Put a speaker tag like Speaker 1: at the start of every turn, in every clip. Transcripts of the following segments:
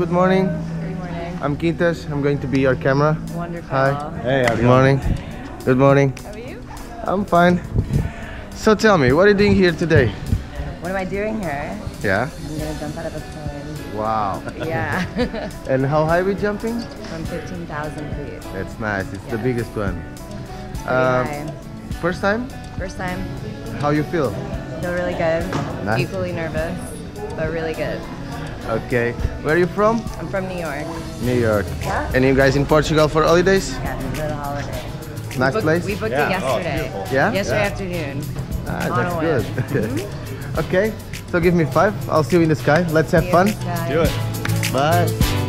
Speaker 1: Hello, good morning.
Speaker 2: Good morning.
Speaker 1: I'm Quintas. I'm going to be your camera.
Speaker 2: Wonderful.
Speaker 1: Hi.
Speaker 3: Hey,
Speaker 1: Good morning. Good morning.
Speaker 2: How are you?
Speaker 1: I'm fine. So tell me, what are you doing here today?
Speaker 2: What am I doing here?
Speaker 1: Yeah.
Speaker 2: I'm gonna jump out of a plane.
Speaker 1: Wow.
Speaker 2: Yeah.
Speaker 1: And how high are we jumping?
Speaker 2: From 15,000 feet.
Speaker 1: That's nice. It's the biggest one.
Speaker 2: Pretty
Speaker 1: Um,
Speaker 2: high.
Speaker 1: first time?
Speaker 2: First time.
Speaker 1: How you feel?
Speaker 2: Feel really good.
Speaker 1: Nice.
Speaker 2: Equally nervous, but really good.
Speaker 1: Okay. Where are you from?
Speaker 2: I'm from New York.
Speaker 1: New York.
Speaker 2: Yeah.
Speaker 1: And you guys in Portugal for holidays?
Speaker 2: Yeah, for the holiday.
Speaker 1: Nice
Speaker 2: booked,
Speaker 1: place?
Speaker 2: We booked
Speaker 3: Yeah.
Speaker 2: it
Speaker 3: Oh,
Speaker 2: yesterday.
Speaker 3: beautiful.
Speaker 1: Yeah?
Speaker 2: Yesterday
Speaker 3: Yeah.
Speaker 2: afternoon.
Speaker 1: Ah,
Speaker 2: On
Speaker 1: that's
Speaker 2: a
Speaker 1: good.
Speaker 2: whim.
Speaker 1: okay. So give me five. I'll see you in the sky. Let's have fun.
Speaker 2: in the sky.
Speaker 3: Do it.
Speaker 1: Bye.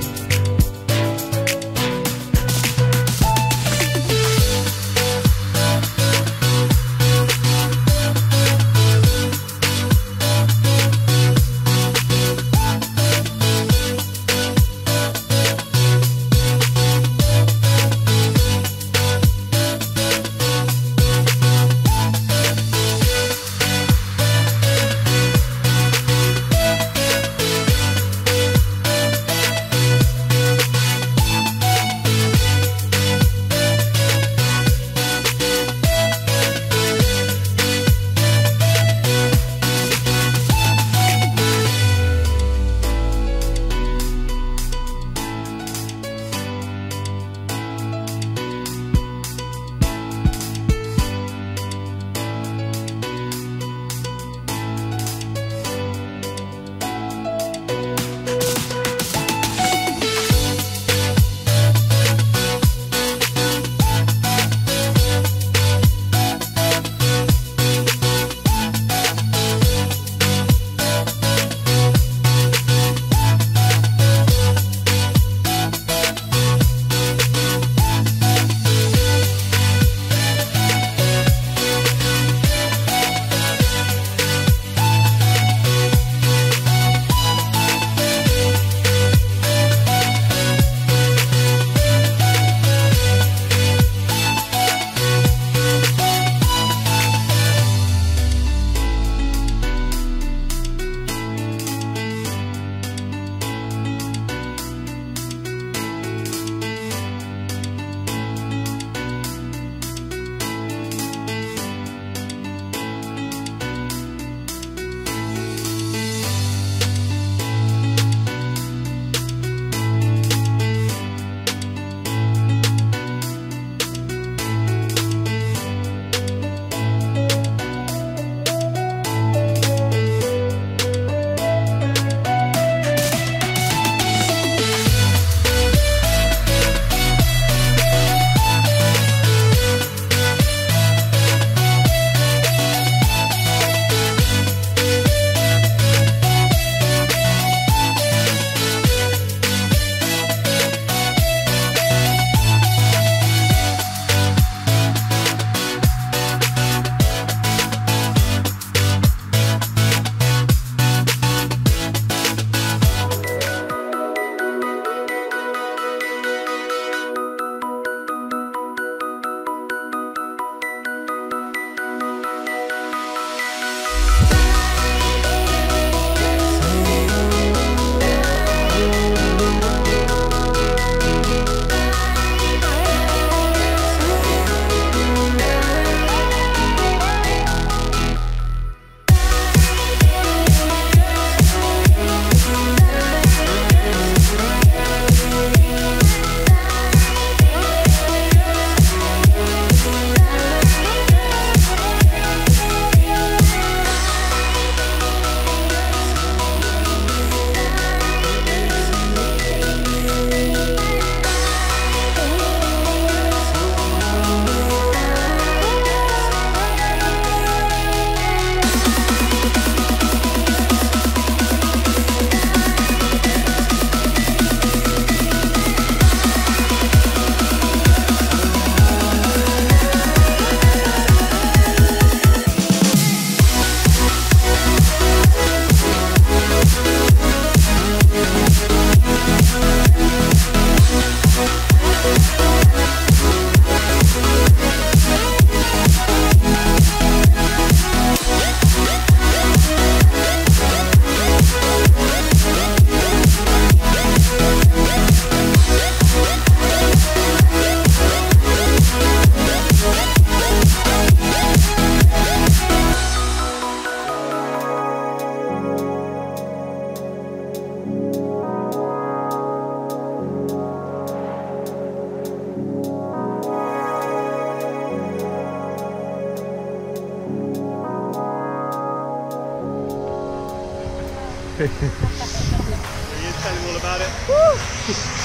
Speaker 3: Were you telling all about it?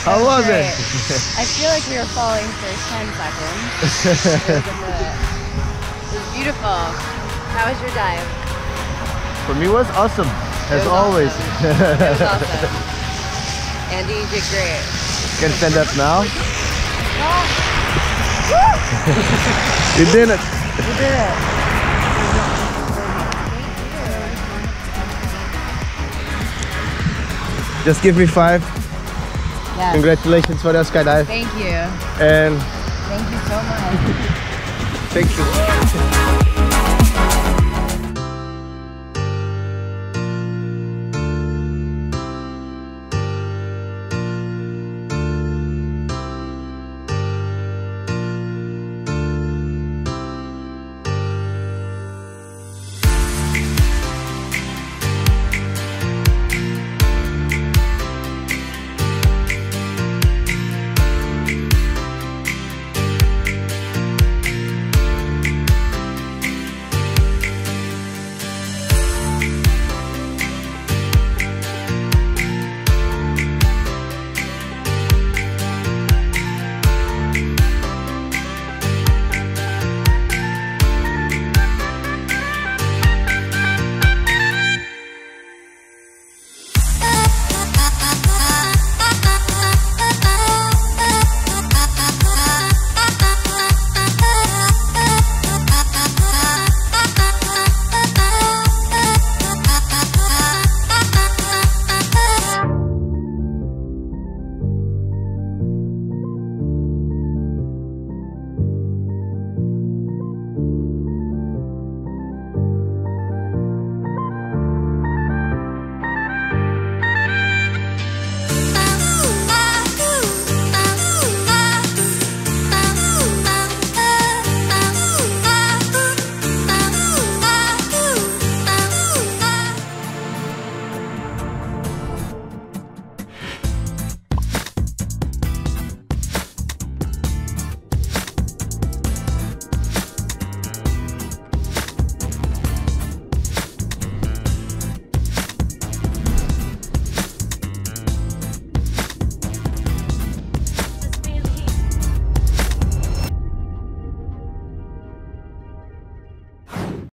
Speaker 1: How was it?
Speaker 2: I feel like we were falling for 10 seconds. it, was it was beautiful. How was your dive?
Speaker 1: For me, it was awesome, as
Speaker 2: was
Speaker 1: always.
Speaker 2: It was awesome. Andy, you did great.
Speaker 1: Can stand up now. you did it.
Speaker 2: You did it.
Speaker 1: Just give me five.
Speaker 2: Yes.
Speaker 1: Congratulations for the skydive.
Speaker 2: Thank you.
Speaker 1: And
Speaker 2: Thank you so much.
Speaker 1: thank you.